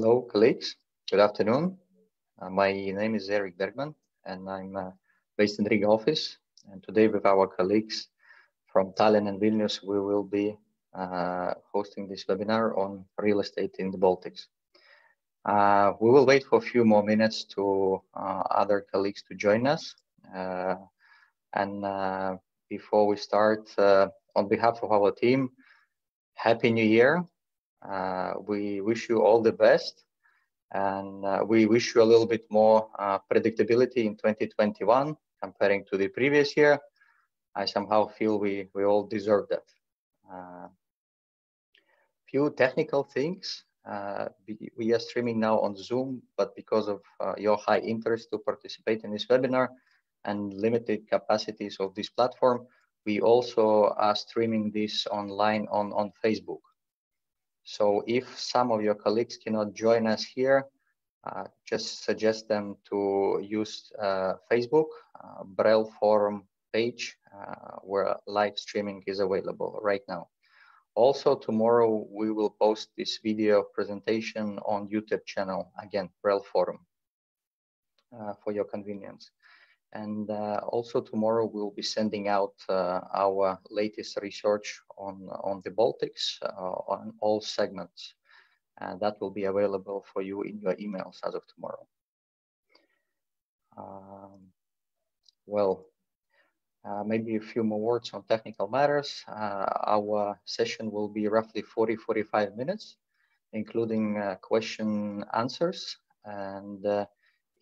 Hello, colleagues. Good afternoon. Uh, my name is Eric Bergman, and I'm uh, based in Riga office. And today, with our colleagues from Tallinn and Vilnius, we will be uh, hosting this webinar on real estate in the Baltics. Uh, we will wait for a few more minutes to uh, other colleagues to join us. Uh, and before we start, on behalf of our team, Happy New Year. We wish you all the best and uh, we wish you a little bit more uh, predictability in 2021 comparing to the previous year. I somehow feel we, we all deserve that. Uh, few technical things. Uh, we are streaming now on Zoom, but because of uh, your high interest to participate in this webinar and limited capacities of this platform, we also are streaming this online on, on Facebook. So if some of your colleagues cannot join us here, uh, just suggest them to use uh, Facebook, uh, BREL Forum page, uh, where live streaming is available right now. Also tomorrow, we will post this video presentation on YouTube channel, again, BREL Forum, uh, for your convenience. And uh, also tomorrow we'll be sending out uh, our latest research on, on the Baltics uh, on all segments. And that will be available for you in your emails as of tomorrow. Um, well, uh, maybe a few more words on technical matters. Uh, our session will be roughly 40, 45 minutes, including uh, question answers. And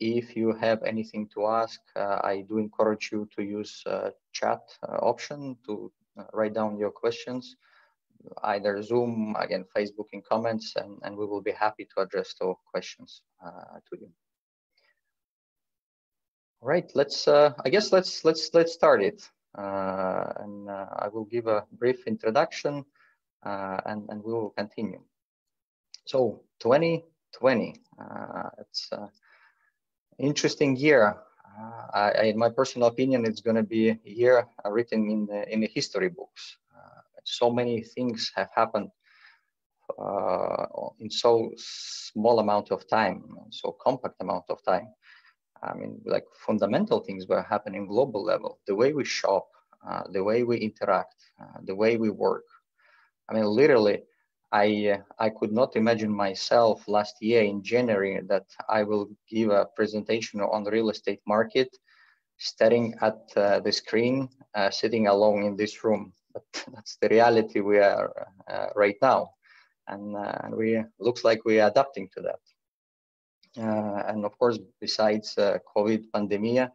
if you have anything to ask, uh, I do encourage you to use uh, chat uh, option to write down your questions, either Zoom, again, Facebook in comments, and, and we will be happy to address those questions to you. All right, let's, I guess let's, let's, let's start it. and I will give a brief introduction and, and we will continue. So 2020, uh, it's uh, interesting year. Uh, I, in my personal opinion, it's going to be a year written in the in the history books. Uh, so many things have happened uh, in so small amount of time, so compact amount of time. I mean, like fundamental things were happening global level. The way we shop, uh, the way we interact, uh, the way we work. I mean, literally, I, uh, I could not imagine myself last year in January that I will give a presentation on the real estate market, staring at uh, the screen, uh, sitting alone in this room. But that's the reality we are uh, right now. And, uh, we looks like we are adapting to that. Uh, and of course, besides COVID pandemic,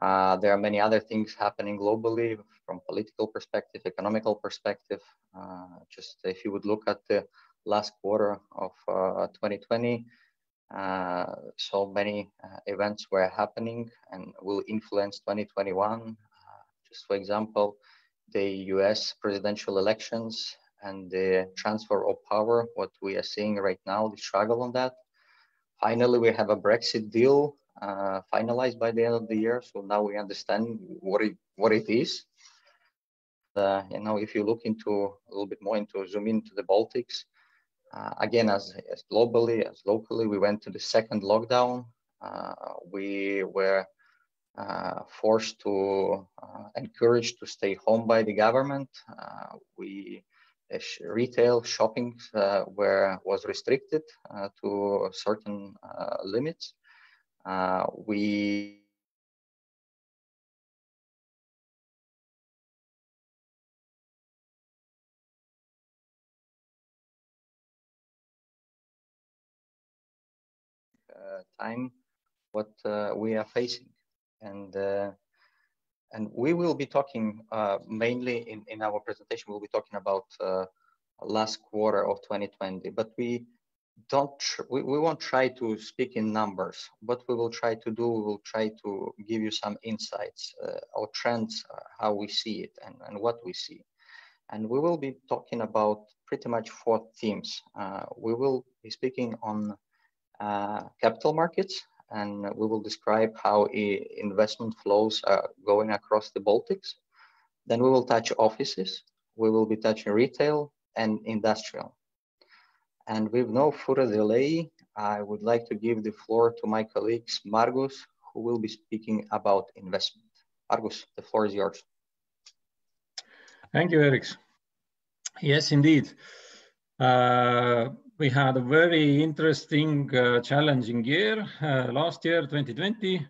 there are many other things happening globally from political perspective, economical perspective. Uh, just if you would look at the last quarter of uh, 2020, uh, so many events were happening and will influence 2021. just for example, the US presidential elections and the transfer of power, what we are seeing right now, the struggle on that. Finally, we have a Brexit deal uh, finalized by the end of the year. So now we understand what it, what it is. Uh, you know, if you look into a little bit more into zoom into the Baltics, uh, again, as, as globally, as locally, we went to the second lockdown. Uh, we were uh, forced to uh, encourage to stay home by the government. Uh, we retail shopping where was restricted to certain limits. we time what uh, we are facing. And, uh, and we will be talking uh, mainly in, in our presentation, we'll be talking about last quarter of 2020, but we don't we, we won't try to speak in numbers. What we will try to do we will try to give you some insights uh, or trends uh, how we see it and, and what we see. And we will be talking about pretty much four themes. Uh, we will be speaking on capital markets, and we will describe how investment flows are going across the Baltics. Then we will touch offices, we will be touching retail and industrial. And with no further delay, I would like to give the floor to my colleagues, Margus, who will be speaking about investment. Margus, the floor is yours. Thank you, Eric. Yes, indeed. Uh, we had a very interesting, uh, challenging year uh, last year, 2020.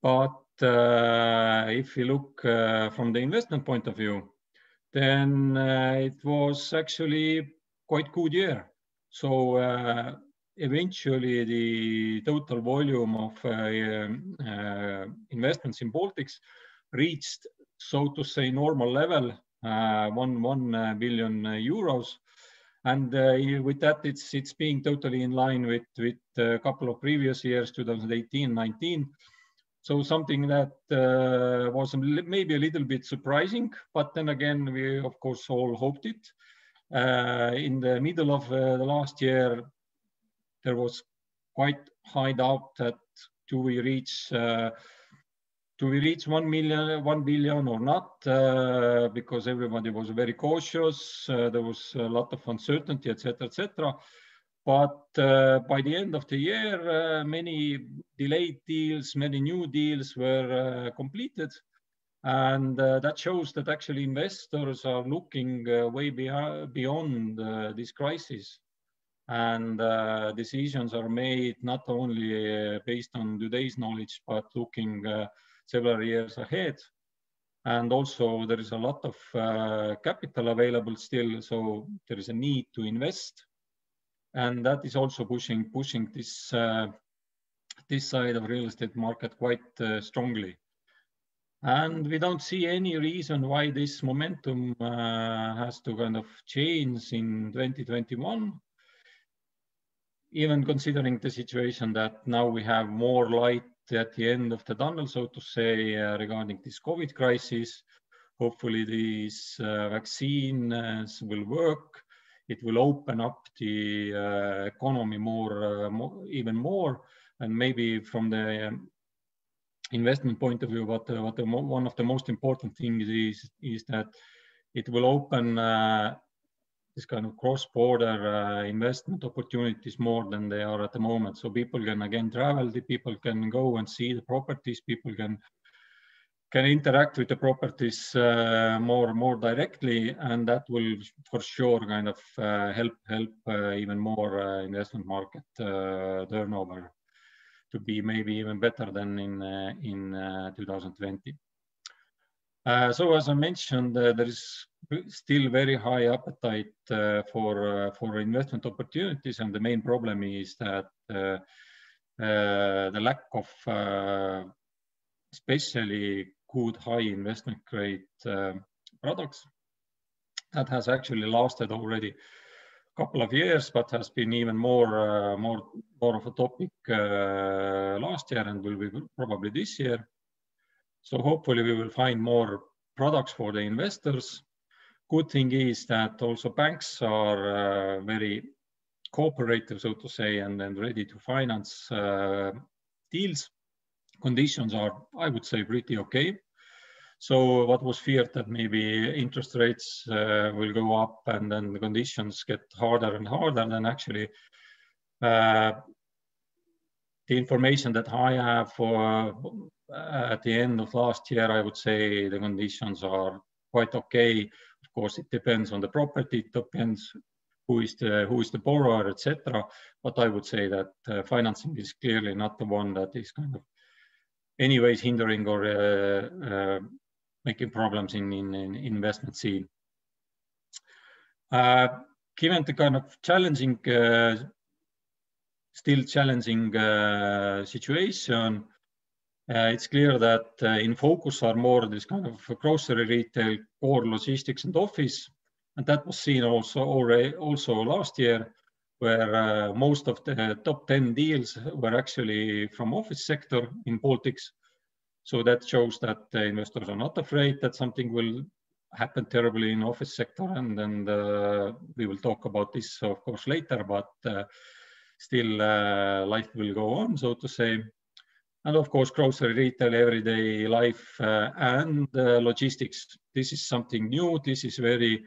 But uh, if you look uh, from the investment point of view, then uh, it was actually quite good year. So eventually the total volume of uh, investments in Baltics reached, so to say, normal level, uh, one one uh, billion euros, and with that, it's it's being totally in line with with a couple of previous years, 2018, 19. So something that uh, was maybe a little bit surprising, but then again, we of course all hoped it. Uh, in the middle of uh, the last year, there was quite high doubt that do we reach uh, do we reach 1 million 1 billion or not uh, because everybody was very cautious uh, there was a lot of uncertainty etc etc but uh, by the end of the year uh, many delayed deals many new deals were uh, completed. And that shows that actually investors are looking way beyond this crisis. And uh, decisions are made not only uh, based on today's knowledge, but looking uh, several years ahead. And also there is a lot of uh, capital available still, so there is a need to invest. And that is also pushing, pushing this, uh, this side of real estate market quite uh, strongly. And we don't see any reason why this momentum has to kind of change in 2021 even considering the situation that now we have more light at the end of the tunnel, so to say, uh, regarding this COVID crisis, hopefully these uh, vaccines will work. It will open up the uh, economy more, uh, more, even more, and maybe from the um, investment point of view, what, what the, one of the most important things is is that it will open uh, this kind of cross-border uh, investment opportunities more than they are at the moment. So people can again travel, the people can go and see the properties, people can can interact with the properties uh, more more directly, and that will for sure kind of uh, help help uh, even more uh, investment market uh, turnover to be maybe even better than in in 2020. Uh, so as I mentioned, there is still very high appetite uh, for uh, for investment opportunities, and the main problem is that uh, uh, the lack of especially good high investment grade products that has actually lasted already a couple of years, but has been even more more more of a topic last year and will be probably this year. So hopefully we will find more products for the investors. Good thing is that also banks are uh, very cooperative, so to say, and, and ready to finance uh, deals. Conditions are, I would say, pretty okay. So what was feared that maybe interest rates uh, will go up and then the conditions get harder and harder, then actually uh, the information that I have for uh, at the end of last year, I would say the conditions are quite okay. Of course, it depends on the property, it depends who is the who is the borrower, etc. But I would say that uh, financing is clearly not the one that is kind of anyways hindering or uh, uh, making problems in, in, in investment scene. Uh, given the kind of challenging, uh, still challenging situation, uh, it's clear that uh, in focus are more this kind of grocery retail, core logistics and office. And that was seen also already also last year, where uh, most of the top 10 deals were actually from office sector in Baltics. So that shows that investors are not afraid that something will happen terribly in office sector. And then uh, we will talk about this, of course, later, but uh, still uh, life will go on, so to say and of course grocery retail everyday life uh, and uh, logistics this is something new this is very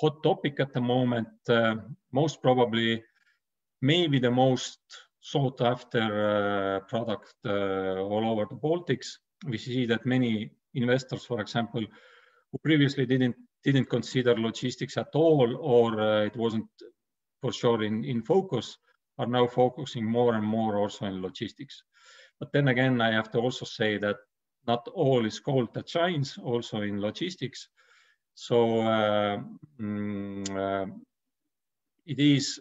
hot topic at the moment uh, most probably maybe the most sought after product all over the Baltics. We see that many investors, for example, who previously didn't didn't consider logistics at all, or uh, it wasn't for sure in, in focus, are now focusing more and more also in logistics. But then again, I have to also say that not all is gold that shines also in logistics. So uh, mm, uh, it is,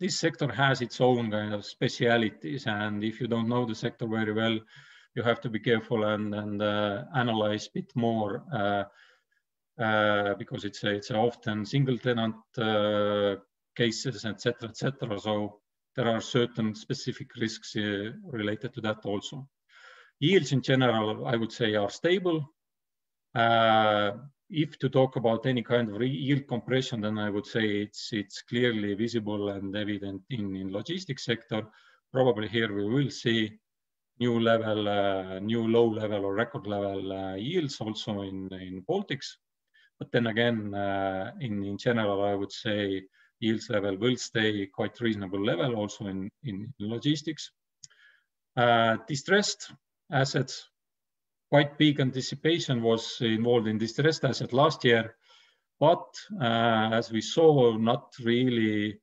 this sector has its own kind of specialities. And if you don't know the sector very well, you have to be careful and, and uh, analyze a bit more uh, uh, because it's a, it's a often single tenant uh, cases, etc., etc. So there are certain specific risks uh, related to that also. Yields in general, I would say, are stable. Uh, if to talk about any kind of yield compression, then I would say it's it's clearly visible and evident in in logistics sector. Probably here we will see new level, uh, new low level or record level uh, yields also in in Baltics. But then again, uh, in, in general, I would say yields level will stay quite reasonable level also in, in logistics. Uh, distressed assets, quite big anticipation was involved in distressed asset last year, but uh, as we saw, not really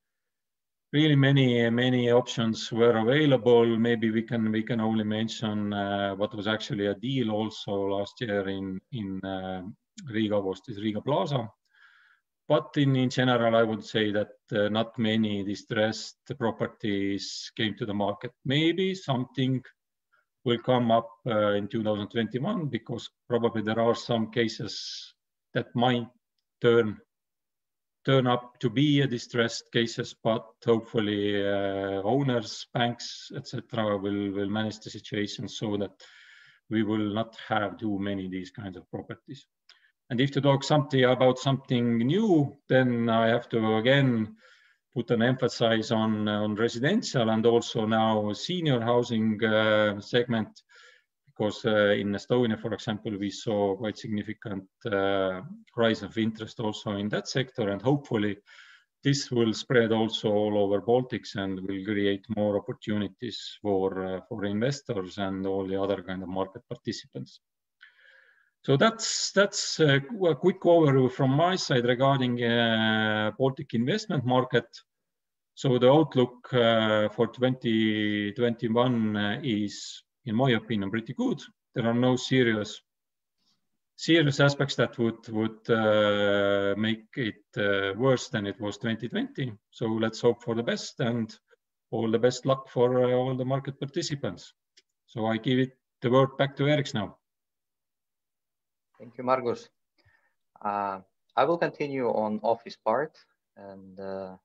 really many many options were available. Maybe we can we can only mention uh, what was actually a deal also last year in in uh, Riga Avostis, Riga Plaza. But in, in general, I would say that uh, not many distressed properties came to the market. Maybe something will come up uh, in 2021 because probably there are some cases that might turn turn up to be a distressed cases, but hopefully uh, owners, banks, etc., will will manage the situation so that we will not have too many these kinds of properties. And if to talk something about something new, then I have to again put an emphasis on, on residential and also now senior housing uh, segment, because uh, in Estonia, for example, we saw quite significant uh, rise of interest also in that sector, and hopefully this will spread also all over Baltics and will create more opportunities for uh, for investors and all the other kind of market participants. So that's that's a, a quick overview from my side regarding uh, Baltic investment market. So the outlook uh, for 2021 uh, is, in my opinion, pretty good. There are no serious serious aspects that would would uh, make it uh, worse than it was 2020. So let's hope for the best and all the best luck for uh, all the market participants. So I give it the word back to Eriks now. Thank you, Margus. Uh, I will continue on office part. And uh,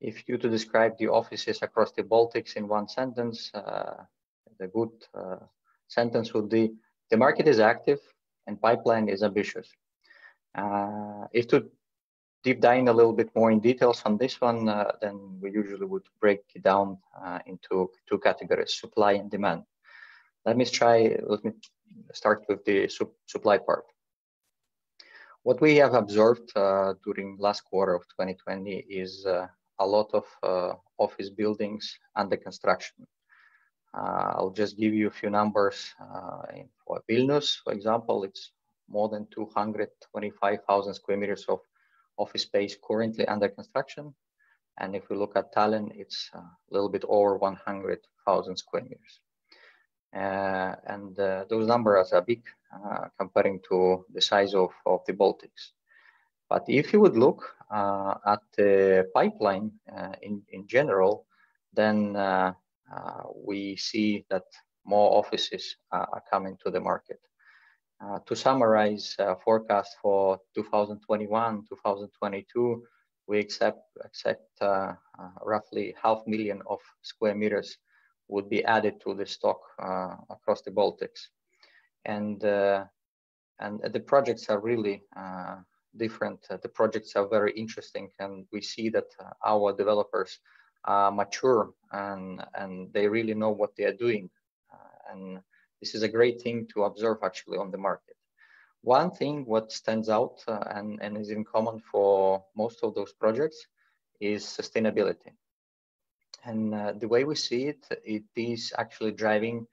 if you to describe the offices across the Baltics in one sentence, uh, the good uh, sentence would be, the market is active and pipeline is ambitious. Uh, if to deep dive a little bit more in details on this one, uh, then we usually would break it down into two categories, supply and demand. Let me try, let me start with the su supply part. What we have observed uh, during last quarter of 2020 is uh, a lot of uh, office buildings under construction. Uh, I'll just give you a few numbers. Uh, for Vilnius, for example, it's more than 225,000 square meters of office space currently under construction. And if we look at Tallinn, it's a little bit over 100,000 square meters. Uh, and uh, those numbers are big uh, comparing to the size of, of the Baltics. But if you would look at the pipeline in, in general, then we see that more offices are coming to the market. Uh, to summarize uh, forecast for 2021 2022 we accept accept uh, roughly half million of square meters would be added to the stock uh, across the Baltics. And, uh, and the projects are really uh, different. the projects are very interesting and we see that our developers are mature and, and they really know what they are doing. and this is a great thing to observe actually on the market. One thing what stands out uh, and, and is in common for most of those projects is sustainability. And uh, the way we see it, it is actually driving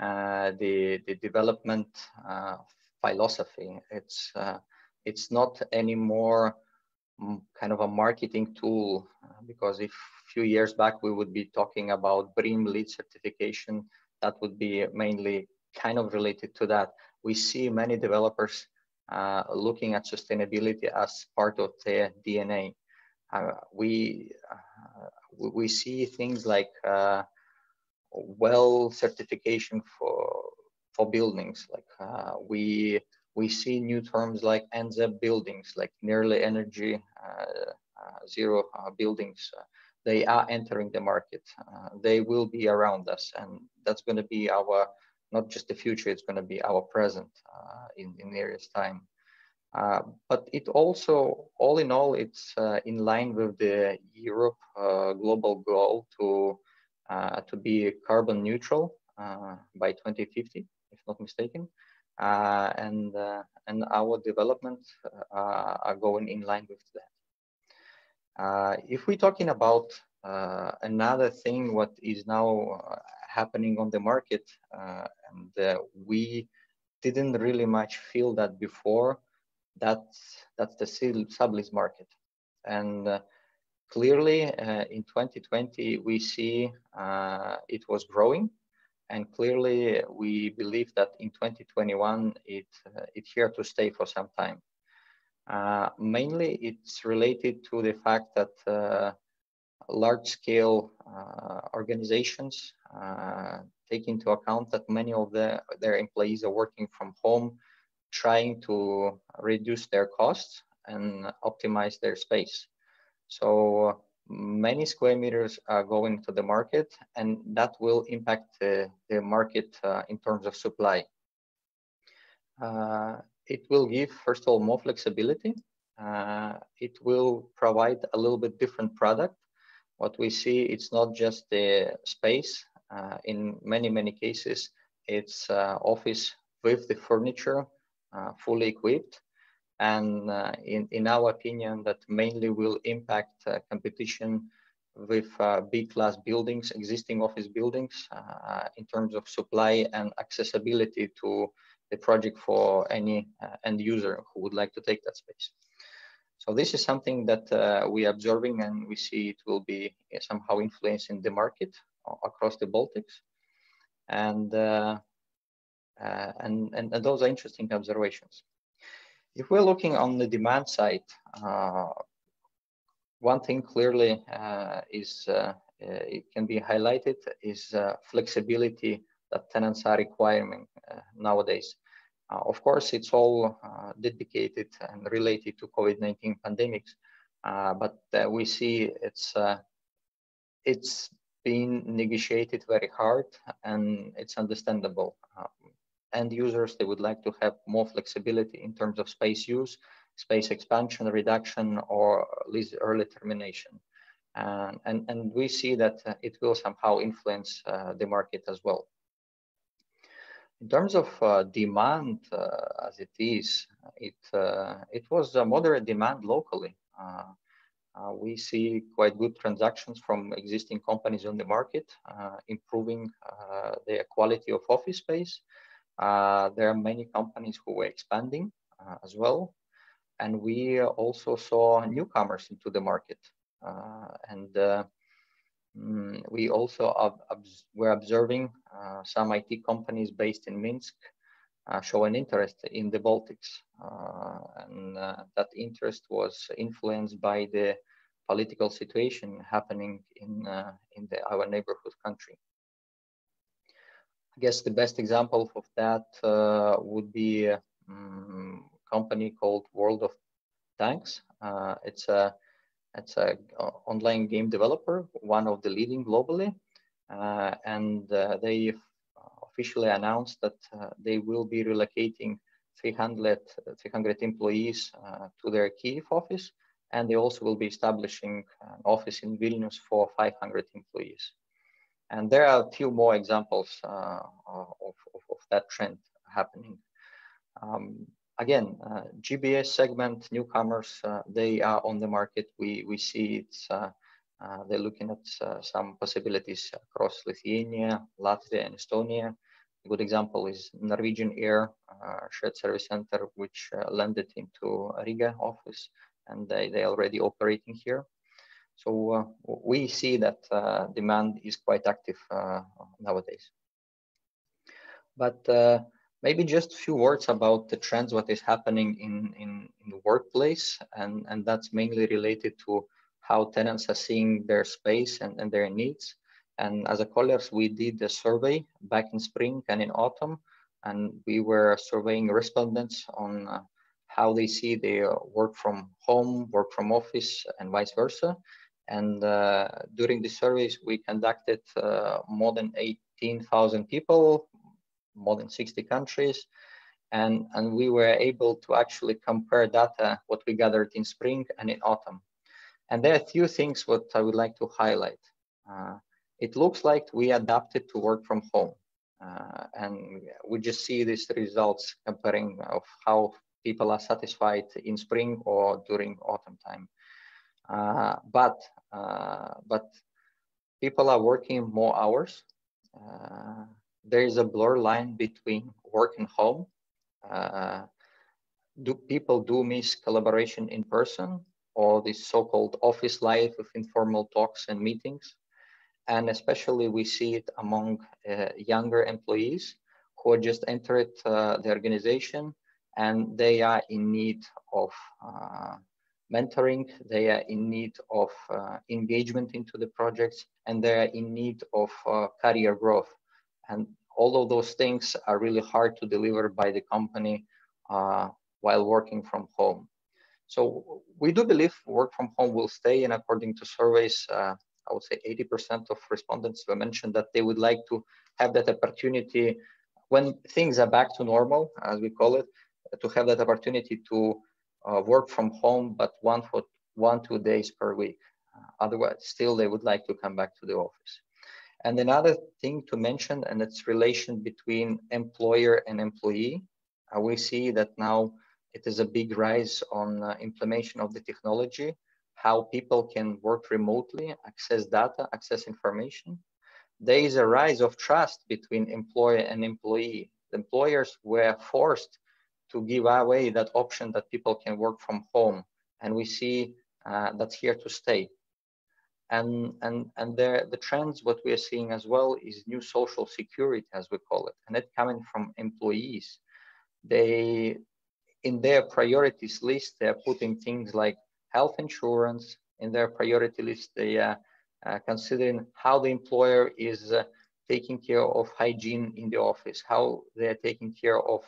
uh, the, the development uh, philosophy. It's, uh, it's not anymore mm, kind of a marketing tool uh, because if a few years back we would be talking about BREEAM LEED certification, that would be mainly kind of related to that. We see many developers uh, looking at sustainability as part of their DNA. We we see things like uh, well certification for for buildings. Like uh, we we see new terms like NZEB buildings, like nearly energy zero buildings they are entering the market. Uh, they will be around us, and that's going to be our not just the future; it's going to be our present uh, in in years' time. Uh, but it also, all in all, it's uh, in line with the Europe uh, global goal to uh, to be carbon neutral by 2050, if not mistaken. and and our developments are going in line with that. Uh, if we're talking about uh, another thing, what is now uh, happening on the market, uh, and uh, we didn't really much feel that before, that's, that's the sublease market. And uh, clearly in 2020, we see it was growing. And clearly, we believe that in 2021, it, it's here to stay for some time. Uh, mainly, it's related to the fact that uh, large-scale uh, organizations uh, take into account that many of the, their employees are working from home, trying to reduce their costs and optimize their space. So many square meters are going to the market, and that will impact the, the market uh, in terms of supply. Uh, it will give, first of all, more flexibility. Uh, it will provide a little bit different product. What we see, it's not just the space. Uh, in many, many cases, it's uh, office with the furniture fully equipped. And uh, in, in our opinion, that mainly will impact uh, competition with B class buildings, existing office buildings, in terms of supply and accessibility to the project for any uh, end user who would like to take that space. So this is something that uh, we are observing and we see it will be somehow influencing the market across the Baltics. And, uh, uh, and, and, and, those are interesting observations. If we're looking on the demand side, uh, one thing clearly uh, is it can be highlighted is flexibility that tenants are requiring nowadays. Uh, of course, it's all uh, dedicated and related to COVID-19 pandemics, uh, but we see it's it's been negotiated very hard and it's understandable. End users, they would like to have more flexibility in terms of space use, space expansion, reduction, or lease early termination. And, and, and we see that it will somehow influence uh, the market as well. In terms of uh, demand, uh, as it is, it uh, it was a moderate demand locally. Uh, uh, we see quite good transactions from existing companies on the market, uh, improving their quality of office space. There are many companies who were expanding as well, and we also saw newcomers into the market. and Mm, we also ob were observing uh, some IT companies based in Minsk uh, show an interest in the Baltics. Uh, and uh, that interest was influenced by the political situation happening in, uh, in the, our neighborhood country. I guess the best example of that uh, would be a um, company called World of Tanks. it's a it's a uh, online game developer, one of the leading globally, uh, and uh, they officially announced that they will be relocating 300, 300 employees to their Kiev office, and they also will be establishing an office in Vilnius for 500 employees. And there are a few more examples uh, of, of, of, that trend happening. Um, again, uh, GBS segment newcomers, uh, they are on the market. We, we see it's uh, Uh, they're looking at uh, some possibilities across Lithuania, Latvia, and Estonia. A good example is Norwegian Air uh, Shared Service Center, which landed into Riga office, and they, they already operating here. So uh, we see that uh, demand is quite active uh, nowadays. But maybe just a few words about the trends, what is happening in, in, in, the workplace. And, and that's mainly related to how tenants are seeing their space and, and their needs. And as a Colliers, we did a survey back in spring and in autumn, and we were surveying respondents on uh, how they see their work from home, work from office, and vice versa. And uh, during the surveys, we conducted uh, more than 18,000 people, more than 60 countries. And, and we were able to actually compare data, what we gathered in spring and in autumn. And there are a few things what I would like to highlight. Uh, it looks like we adapted to work from home. Uh, and we just see these results comparing of how people are satisfied in spring or during autumn time. Uh, but uh, but people are working more hours. Uh, there is a blur line between work and home. do people do miss collaboration in person or this so-called office life of informal talks and meetings? And especially we see it among uh, younger employees who just entered uh, the organization and they are in need of uh, mentoring, they are in need of uh, engagement into the projects, and they are in need of uh, career growth. And all of those things are really hard to deliver by the company uh, while working from home. So we do believe work from home will stay, and according to surveys, uh, I would say 80% of respondents were mentioned that they would like to have that opportunity when things are back to normal, as we call it, to have that opportunity to uh, work from home, but one for one, two days per week. Uh, otherwise, still they would like to come back to the office. And another thing to mention, and it's relation between employer and employee. Uh, we see that now it is a big rise on uh, implementation of the technology, how people can work remotely, access data, access information. There is a rise of trust between employer and employee. The employers were forced to give away that option that people can work from home. And we see uh, that's here to stay. And, and, and the, the trends, what we are seeing as well is new social security, as we call it, and it coming from employees. They, in their priorities list, they're putting things like health insurance in their priority list. They are uh, considering how the employer is uh, taking care of hygiene in the office, how they're taking care of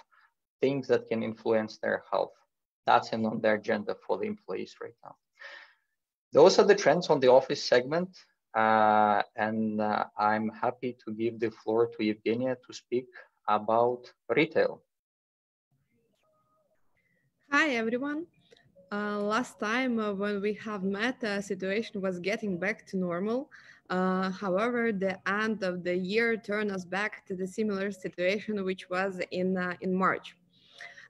things that can influence their health. That's on their agenda for the employees right now. Those are the trends on the office segment. Uh, and uh, I'm happy to give the floor to Evgenia to speak about retail. Hi, everyone. Uh, last time uh, when we have met, the situation was getting back to normal. Uh, however, the end of the year turned us back to the similar situation, which was in, uh, in March.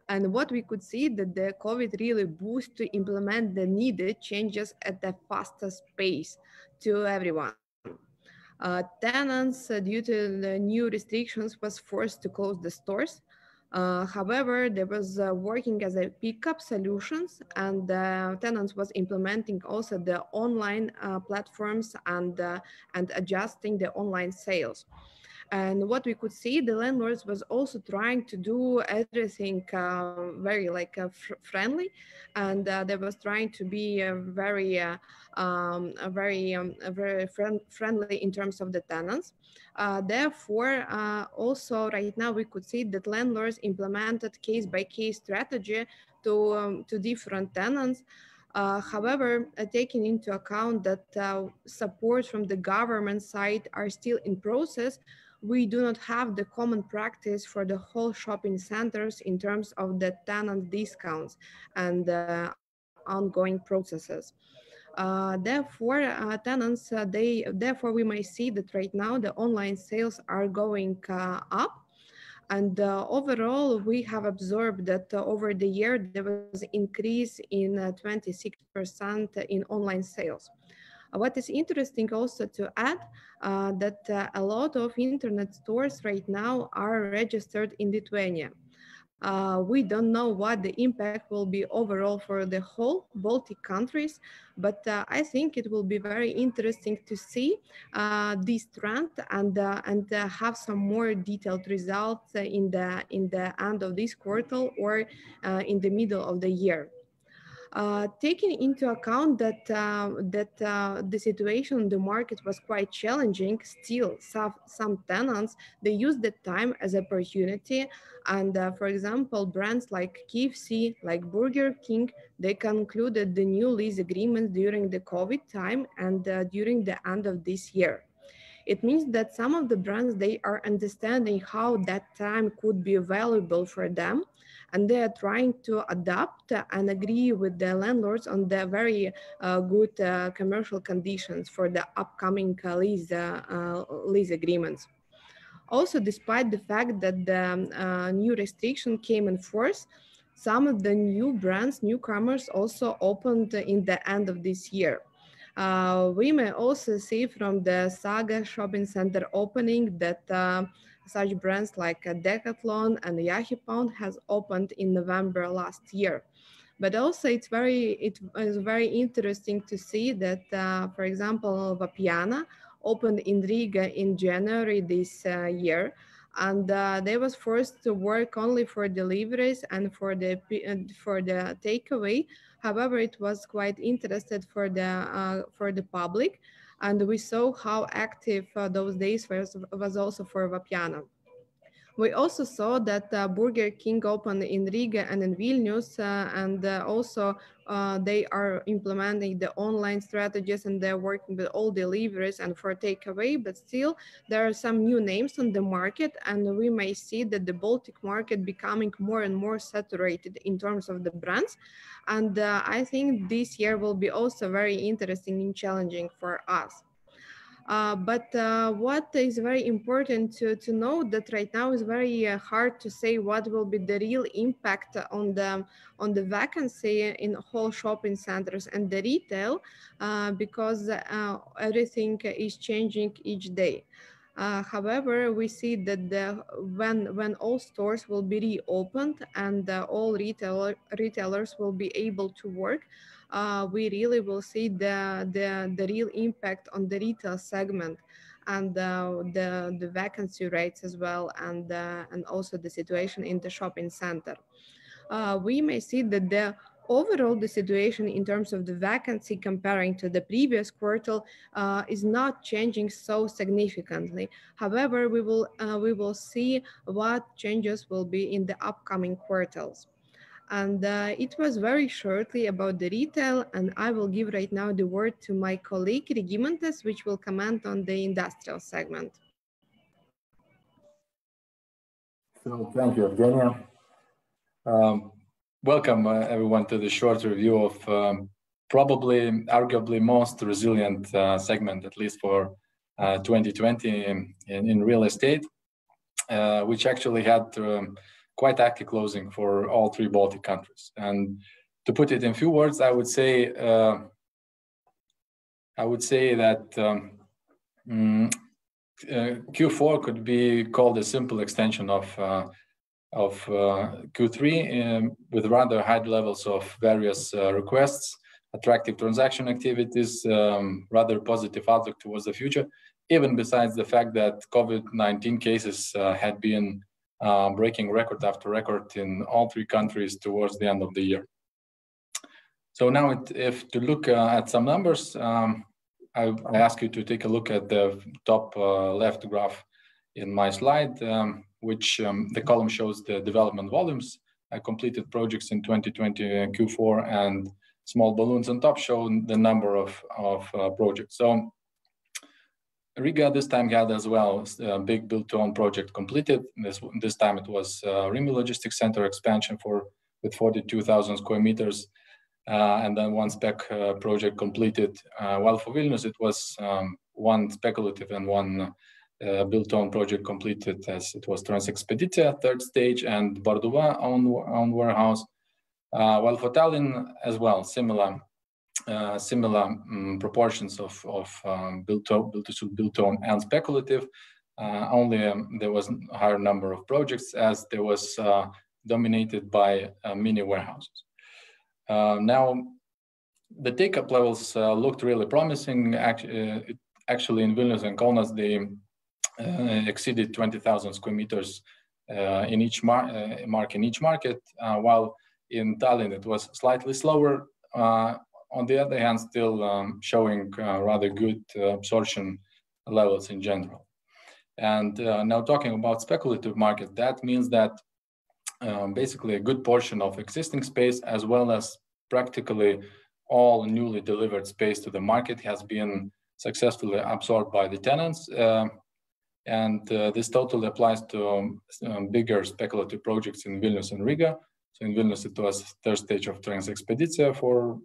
And what we could see that the COVID really boosted to implement the needed changes at the fastest pace to everyone. Uh, tenants, uh, due to the new restrictions, was forced to close the stores. Uh, however, there was uh, working as a pickup solutions and uh, tenants was implementing also the online uh, platforms and, and adjusting the online sales. And what we could see, the landlords was also trying to do everything uh, very like uh, fr friendly, and uh, they was trying to be uh, very, um, very, um, very friend friendly in terms of the tenants. Therefore, also right now we could see that landlords implemented case by case strategy to um, to different tenants. Uh, however, uh, taking into account that uh, support from the government side are still in process, we do not have the common practice for the whole shopping centers in terms of the tenant discounts and uh, ongoing processes. Uh, therefore, uh, tenants, uh, they, therefore we may see that right now the online sales are going uh, up and uh, overall, we have observed that uh, over the year, there was increase in 26% in online sales. What is interesting also to add uh, that uh, a lot of internet stores right now are registered in Lithuania. Uh, we don't know what the impact will be overall for the whole Baltic countries, but uh, I think it will be very interesting to see uh, this trend and uh, and have some more detailed results in the in the end of this quarter or in the middle of the year. Uh, taking into account that uh, that uh, the situation in the market was quite challenging, still some, some tenants they use the time as opportunity. And uh, for example, brands like KFC, like Burger King, they concluded the new lease agreements during the COVID time and uh, during the end of this year. It means that some of the brands they are understanding how that time could be valuable for them and they are trying to adapt and agree with the landlords on the very uh, good uh, commercial conditions for the upcoming uh, lease, lease agreements. Also, despite the fact that the new restriction came in force, some of the new brands, newcomers also opened in the end of this year. Uh, we may also see from the Saga shopping center opening that uh, such brands like Decathlon and Yahi Pound has opened in November last year. But also it's very, it is very interesting to see that, uh, for example, Vapiano opened in Riga in January this uh, year and uh, they was forced to work only for deliveries and for the uh, for the takeaway. However, it was quite interested for the uh, for the public and we saw how active uh, those days was, was also for Vapiano. We also saw that uh, Burger King opened in Riga and in Vilnius, uh, and uh, also they are implementing the online strategies and they're working with all deliveries and for takeaway, but still there are some new names on the market and we may see that the Baltic market becoming more and more saturated in terms of the brands. And I think this year will be also very interesting and challenging for us. Uh, but uh, what is very important to, to know that right now is very uh, hard to say what will be the real impact on the on the vacancy in whole shopping centers and the retail uh, because uh, everything is changing each day. Uh, however, we see that the, when when all stores will be reopened and all retailer, retailers will be able to work, uh, we really will see the, the, the real impact on the retail segment and uh, the, the vacancy rates as well and, uh, and also the situation in the shopping center. Uh, we may see that the overall the situation in terms of the vacancy comparing to the previous quarter uh, is not changing so significantly. However, we will, uh, we will see what changes will be in the upcoming quarters. And uh, it was very shortly about the retail, and I will give right now the word to my colleague Regimantas, which will comment on the industrial segment. So thank you, Evgenia. Um, welcome uh, everyone to the short review of um, probably, arguably most resilient uh, segment, at least for 2020 uh, in, in, real estate, uh, which actually had um, quite active closing for all three Baltic countries. And to put it in few words, I would say uh, I would say that um, mm, uh, Q4 could be called a simple extension of uh, of uh, Q3 um, with rather high levels of various uh, requests, attractive transaction activities, um, rather positive outlook towards the future. Even besides the fact that COVID-19 cases uh, had been uh, breaking record after record in all three countries towards the end of the year. So now, it, if to look uh, at some numbers, um, I, I, ask you to take a look at the top uh, left graph in my slide, um, which um, the column shows the development volumes. I completed projects in 2020 Q4 and small balloons on top show the number of, of uh, projects. So Riga this time had as well a big build-to-own project completed. This this time it was uh, Rimi Logistics Center expansion for with 42,000 square meters, uh, and then one spec uh, project completed. Uh, while for Vilnius it was um, one speculative and one uh, built-to-own project completed as it was Transekspedicija third stage and Barduva own own warehouse. Uh, while for Tallinn as well similar uh, similar um, proportions of, of um, built to built to suit, built own, and speculative. Uh, only um, there was a higher number of projects as there was uh, dominated by uh, mini warehouses. Uh, now, the take-up levels uh, looked really promising. Actually, actually, in Vilnius and Kaunas, they exceeded 20,000 square meters in each mar mark in each market, while in Tallinn it was slightly slower on the other hand, still um, showing uh, rather good uh, absorption levels in general. And uh, now talking about speculative market, that means that um, basically a good portion of existing space as well as practically all newly delivered space to the market has been successfully absorbed by the tenants. Uh, and uh, this totally applies to um, um, bigger speculative projects in Vilnius and Riga. So in Vilnius, it was third stage of Transekspedicija for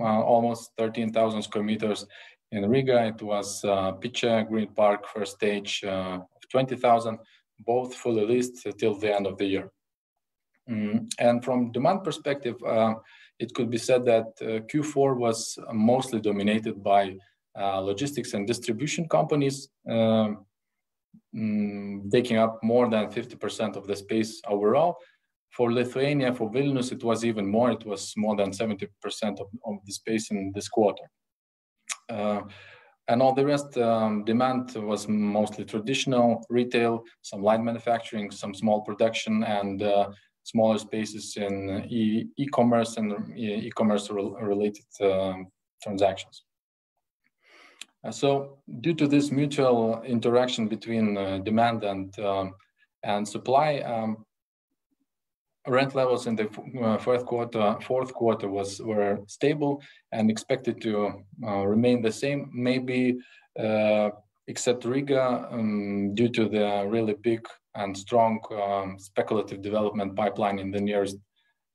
almost 13,000 square meters. In Riga, it was uh, Piche Green Park first stage uh, of 20,000, both fully leased till the end of the year. Mm. And from demand perspective, uh, it could be said that uh, Q4 was mostly dominated by uh, logistics and distribution companies, um, mm, taking up more than 50% of the space overall, for Lithuania, for Vilnius, it was even more. It was more than 70% of, of the space in this quarter. Uh, and all the rest, um, demand was mostly traditional retail, some light manufacturing, some small production, and uh, smaller spaces in e-commerce e and e-commerce related um, transactions. Uh, so due to this mutual interaction between uh, demand and, um, and supply, um, rent levels in the uh, fourth quarter fourth quarter was were stable and expected to uh, remain the same maybe uh, except Riga um, due to the really big and strong um, speculative development pipeline in the nearest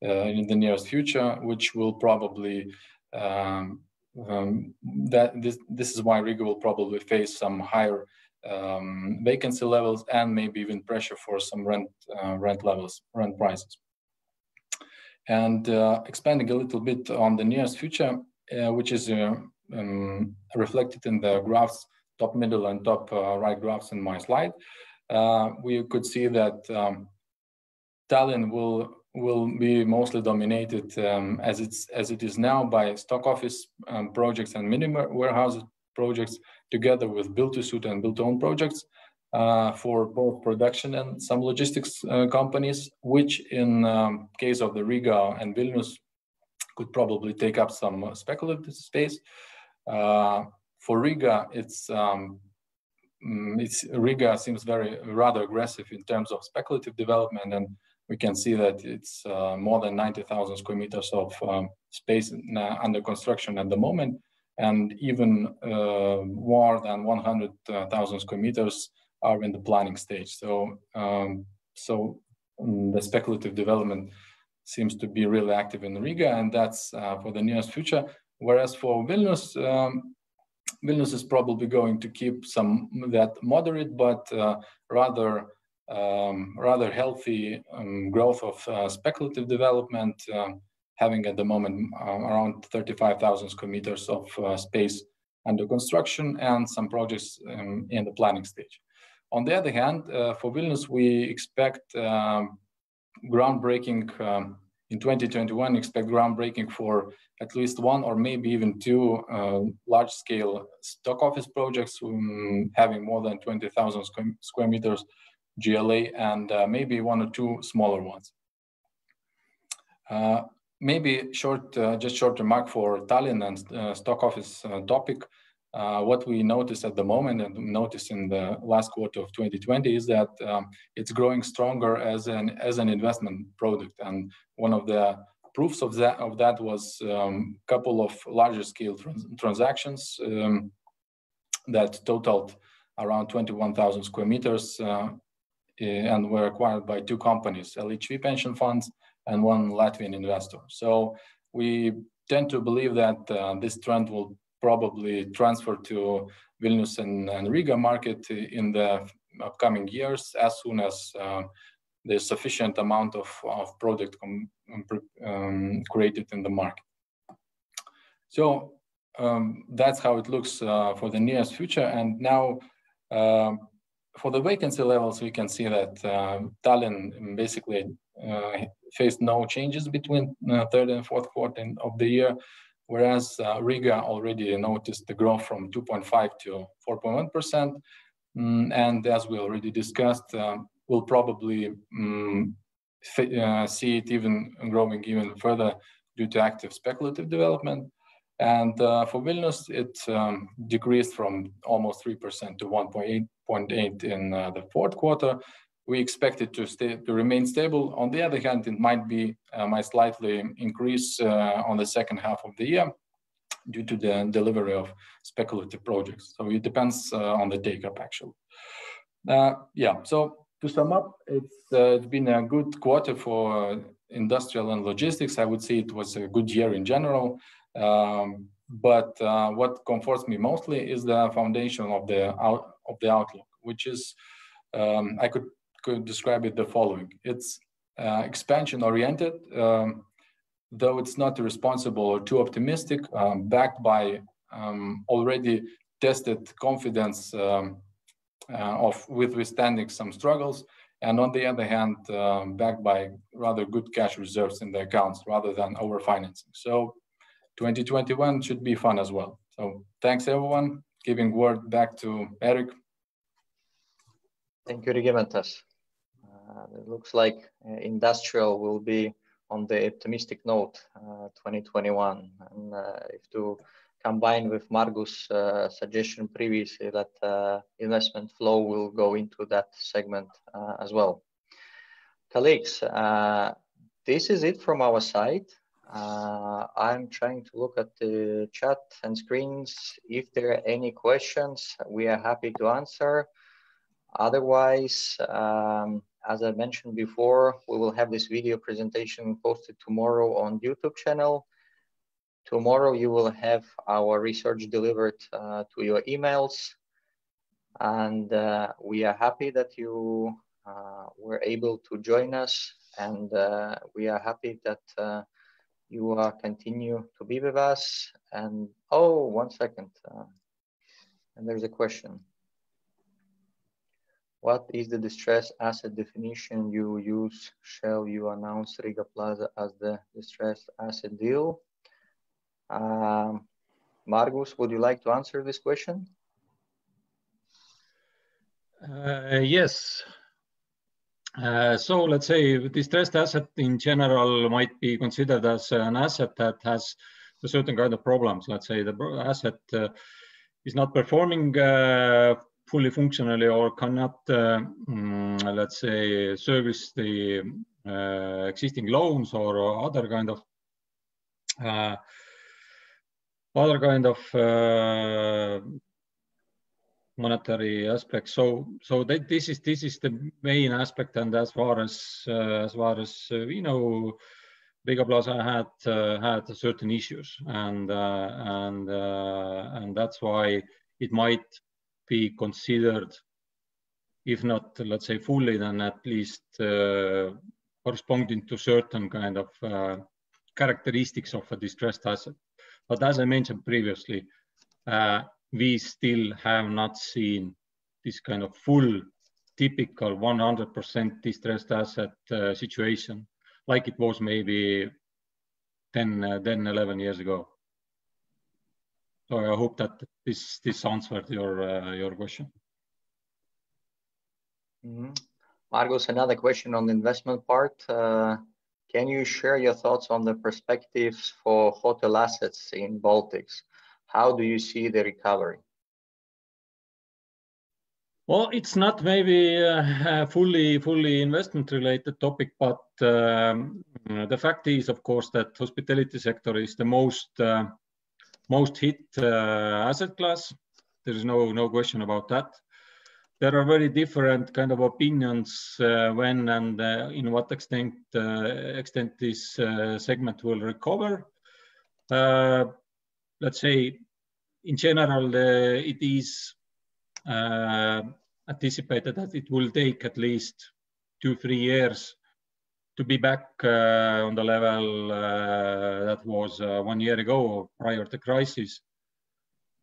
uh, in the nearest future which will probably um, um, that this this is why Riga will probably face some higher um, vacancy levels and maybe even pressure for some rent uh, rent levels, rent prices. And uh, expanding a little bit on the nearest future, uh, which is uh, um, reflected in the graphs, top middle and top uh, right graphs in my slide, uh, we could see that um, Tallinn will will be mostly dominated um, as it's as it is now by stock office um, projects and mini warehouse projects together with build to suit and build to own projects uh, for both production and some logistics uh, companies, which in um, case of the Riga and Vilnius could probably take up some speculative space. Uh, for Riga, it's um, mm, it's Riga seems very rather aggressive in terms of speculative development, and we can see that it's uh, more than 90,000 square meters of um, space uh, under construction at the moment, and even uh, more than 100,000 square meters are in the planning stage. So, um, so um, the speculative development seems to be really active in Riga, and that's uh, for the nearest future. Whereas for Vilnius, um, Vilnius is probably going to keep some that moderate, but uh, rather um, rather healthy um, growth of uh, speculative development, um, having at the moment uh, around 35,000 square meters of uh, space under construction and some projects um, in the planning stage. On the other hand, uh, for Vilnius, we expect um, groundbreaking um, in 2021, expect groundbreaking for at least one or maybe even two uh, large-scale stock office projects um, having more than 20,000 square meters GLA and uh, maybe one or two smaller ones. Uh, maybe short, uh, just short remark for Tallinn and uh, stock office uh, topic. Uh, what we notice at the moment and noticed in the last quarter of 2020 is that um, it's growing stronger as an as an investment product. And one of the proofs of that of that was a um, couple of larger scale trans transactions um, that totaled around 21,000 square meters uh, and were acquired by two companies, LHV pension funds and one Latvian investor. So we tend to believe that uh, this trend will probably transfer to Vilnius and, and Riga market in the upcoming years as soon as uh, there's sufficient amount of, of product um, um, created in the market. So um, that's how it looks uh, for the nearest future. And now um, for the vacancy levels, we can see that uh, Tallinn basically uh, faced no changes between uh, third and fourth quarter of the year, whereas uh, Riga already noticed the growth from 2.5 to 4.1 percent. Mm, and as we already discussed, we'll probably um, see it even growing even further due to active speculative development. And uh, for Vilnius, it um, decreased from almost 3% to 1.8 in uh, the fourth quarter. We expect it to stay to remain stable. On the other hand, it might be uh, might slightly increase uh, on the second half of the year due to the delivery of speculative projects. So it depends uh, on the take-up actually. Uh, yeah. So to sum up, it's it's been a good quarter for industrial and logistics. I would say it was a good year in general. Um, but uh, what comforts me mostly is the foundation of the out, of the outlook, which is um, I could could describe it the following: it's uh, expansion oriented, um, though it's not irresponsible or too optimistic, um, backed by um, already tested confidence um, uh, of with withstanding some struggles, and on the other hand, backed by rather good cash reserves in the accounts rather than overfinancing. So 2021 should be fun as well. So thanks everyone. Giving word back to Eric. Thank you, Regimantas. Uh, it looks like uh, industrial will be on the optimistic note uh, 2021. And uh, if to combine with Margus' uh, suggestion previously that uh, investment flow will go into that segment as well. Colleagues, this is it from our side. Uh, I'm trying to look at the chat and screens. If there are any questions, we are happy to answer. Otherwise, um, as I mentioned before, we will have this video presentation posted tomorrow on YouTube channel. Tomorrow you will have our research delivered uh, to your emails. And uh, we are happy that you uh, were able to join us. And uh, we are happy that uh, you uh, continue to be with us. And oh, one second. Uh, and there's a question. What is the distress asset definition you use? Shall you announce Riga Plaza as the distressed asset deal? Um, Margus, would you like to answer this question? Uh, yes, uh, so let's say distressed asset in general might be considered as an asset that has a certain kind of problems. Let's say the asset uh, is not performing uh, fully functionally or cannot, uh, mm, let's say, service the uh, existing loans or other kind of other kind of monetary aspect. So, so that this is this is the main aspect, and as far as uh, as far as uh, we know, Riga Plaza had uh, had certain issues, and uh, and uh, and that's why it might be considered, if not let's say fully, then at least uh, corresponding to certain kind of characteristics of a distressed asset. But as I mentioned previously we still have not seen this kind of full typical 100% distressed asset uh, situation like it was maybe 10, uh, 10, 11 years ago. So I hope that this, this answered your, uh, your question. Mm -hmm. Margus, another question on the investment part. Uh, can you share your thoughts on the perspectives for hotel assets in Baltics? How do you see the recovery? Well, it's not maybe a fully fully investment related topic, but um, the fact is, of course, that hospitality sector is the most uh, most hit uh, asset class. There is no no question about that. There are very different kind of opinions uh, when and uh, in what extent extent this segment will recover let's say in general, it is anticipated that it will take at least two, three years to be back uh, on the level uh, that was uh, one year ago prior to crisis.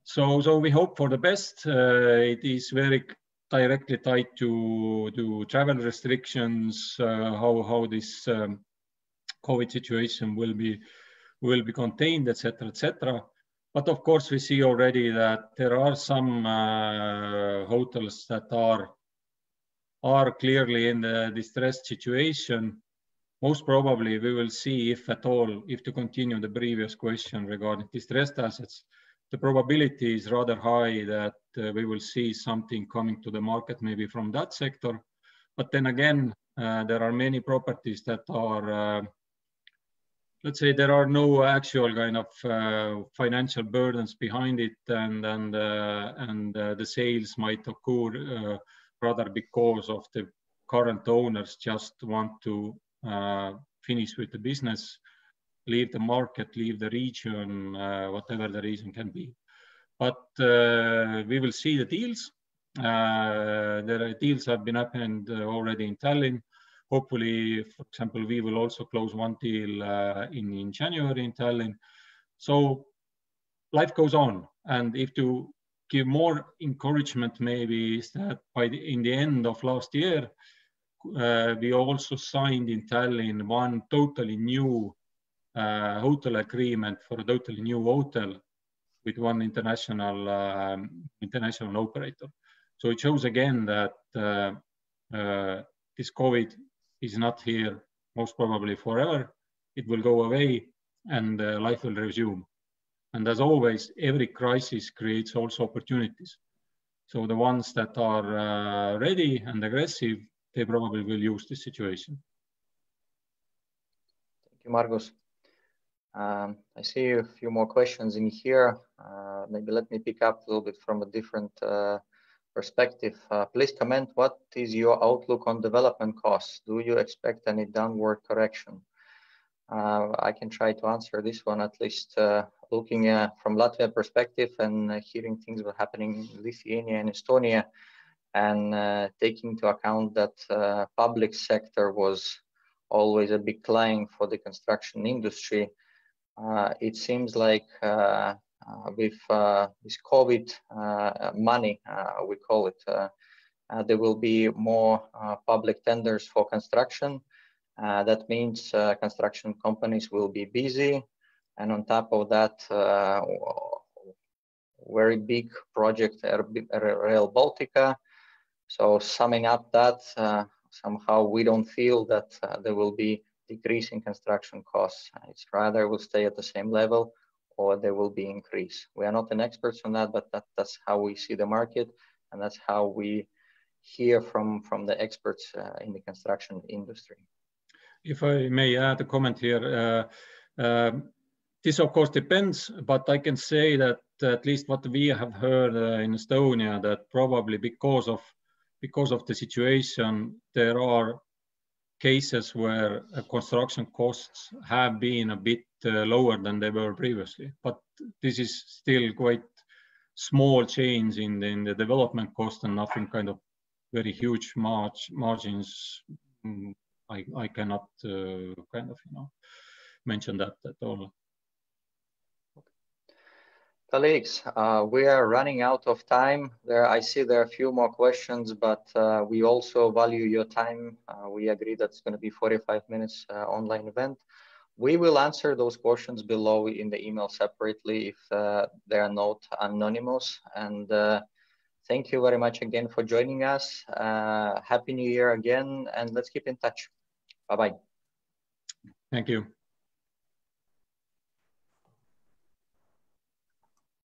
So, so we hope for the best. it is very directly tied to to travel restrictions, how how this um, COVID situation will be will be contained, etc., etc. But of course, we see already that there are some uh, hotels that are are clearly in the distressed situation. Most probably, we will see if at all, if to continue the previous question regarding distressed assets, the probability is rather high that uh, we will see something coming to the market maybe from that sector. But then again, uh, there are many properties that are uh, let's say there are no actual kind of uh, financial burdens behind it and and uh, and uh, the sales might occur rather because of the current owners just want to finish with the business leave the market leave the region uh, whatever the reason can be but we will see the deals the deals have been happened already in tallinn hopefully, for example, we will also close one deal uh, in, in January in Tallinn. So life goes on. And if to give more encouragement, maybe is that by the, in the end of last year, uh, we also signed in Tallinn one totally new uh, hotel agreement for a totally new hotel with one international um, international operator. So it shows again that uh, uh, this COVID is not here most probably forever. It will go away and uh, life will resume. And as always, every crisis creates also opportunities. So the ones that are uh, ready and aggressive, they probably will use this situation. Thank you, Margus. Um, I see a few more questions in here. Uh, maybe let me pick up a little bit from a different uh, perspective, uh, please comment what is your outlook on development costs? Do you expect any downward correction? Uh, I can try to answer this one at least uh, looking from Latvia perspective and hearing things were happening in Lithuania and Estonia and uh, taking into account that uh, public sector was always a big client for the construction industry. Uh, it seems like uh, uh, with uh, this COVID uh, money, we call it, there will be more public tenders for construction. that means construction companies will be busy. And on top of that, very big project, Rail Baltica. So summing up that, uh, somehow we don't feel that uh, there will be decrease in construction costs. It's rather will stay at the same level or there will be increase. We are not an experts on that, but that, that's how we see the market, and that's how we hear from from the experts uh, in the construction industry. If I may add a comment here, uh, uh, this of course depends, but I can say that at least what we have heard uh, in Estonia, that probably because of because of the situation, there are cases where uh, construction costs have been a bit uh, lower than they were previously. But this is still quite small change in the, in the development cost and nothing kind of very huge marg margins. Mm, I, I cannot uh, kind of, you know, mention that at all. Colleagues, uh, we are running out of time. There, I see there are a few more questions, but uh, we also value your time. Uh, we agree that it's going to be 45 minutes uh, online event. We will answer those questions below in the email separately if uh, they are not anonymous. And uh, thank you very much again for joining us. Happy New Year again, and let's keep in touch. Bye-bye. Thank you.